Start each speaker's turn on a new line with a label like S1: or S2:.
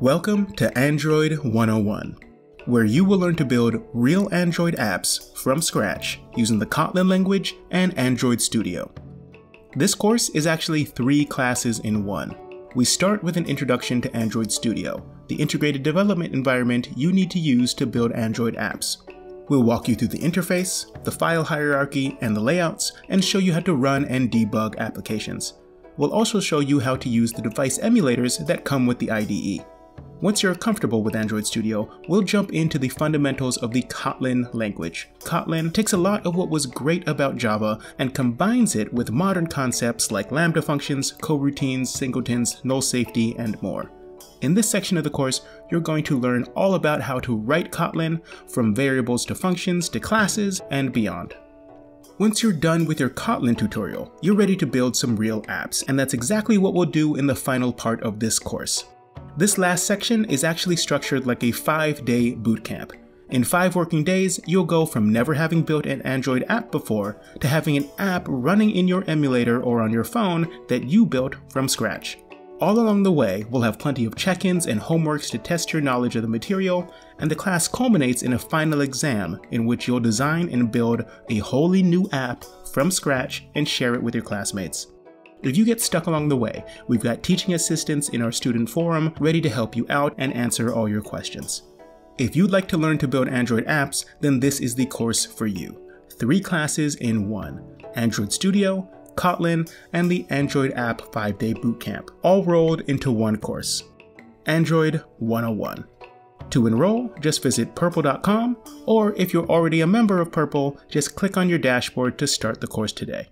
S1: Welcome to Android 101, where you will learn to build real Android apps from scratch using the Kotlin language and Android Studio. This course is actually three classes in one. We start with an introduction to Android Studio, the integrated development environment you need to use to build Android apps. We'll walk you through the interface, the file hierarchy, and the layouts, and show you how to run and debug applications. We'll also show you how to use the device emulators that come with the IDE. Once you're comfortable with Android Studio, we'll jump into the fundamentals of the Kotlin language. Kotlin takes a lot of what was great about Java and combines it with modern concepts like Lambda functions, coroutines, singletons, null safety, and more. In this section of the course, you're going to learn all about how to write Kotlin, from variables to functions to classes and beyond. Once you're done with your Kotlin tutorial, you're ready to build some real apps, and that's exactly what we'll do in the final part of this course. This last section is actually structured like a 5-day bootcamp. In 5 working days, you'll go from never having built an Android app before to having an app running in your emulator or on your phone that you built from scratch. All along the way, we'll have plenty of check-ins and homeworks to test your knowledge of the material, and the class culminates in a final exam in which you'll design and build a wholly new app from scratch and share it with your classmates. If you get stuck along the way, we've got teaching assistants in our student forum ready to help you out and answer all your questions. If you'd like to learn to build Android apps, then this is the course for you. Three classes in one, Android Studio, Kotlin, and the Android App 5-Day Bootcamp, all rolled into one course. Android 101. To enroll, just visit pirple.com, or if you're already a member of Pirple, just click on your dashboard to start the course today.